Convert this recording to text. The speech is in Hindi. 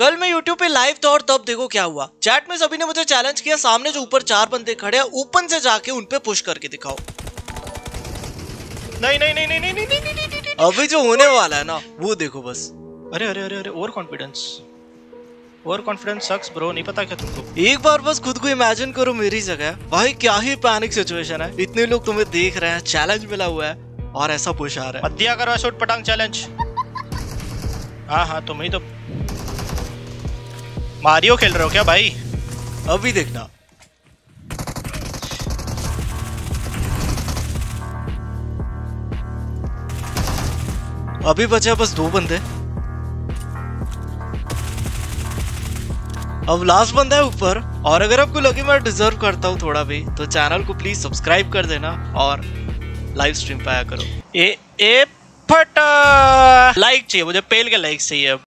कल मैं YouTube पे लाइव था और तब देखो क्या हुआ। चैट में सभी ने मुझे चैलेंज किया सामने जो ऊपर चार बंदे खड़े हैं ओपन से जाके उनपे पुश करके दिखाओ। नहीं नहीं नहीं नहीं नहीं अभी जो होने वाला है ना वो देखो बस। अरे अरे अरे अरे over confidence over confidence sucks bro नहीं पता क्या तुमको। एक बार बस खुद को इमेजिन करो मेरी जगह भाई क्या ही पैनिक सिचुएशन है। इतने लोग तुम्हें देख रहे हैं चैलेंज मिला हुआ है और ऐसा पुश आ रहा है। दिया करो शूट पटांग चैलेंज हाँ हाँ तुम ही तो मारियो खेल रहे हो क्या भाई? अभी देखना। अभी बचे बस दो बंदे। अब लास्ट बंदा है ऊपर और अगर आपको लगे मैं डिजर्व करता हूँ थोड़ा भी तो चैनल को प्लीज़ सब्सक्राइब कर देना और लाइव स्ट्रीम पे आया करो। ए ए फट! लाइक चाहिए मुझे पेल के लाइक चाहिए। अब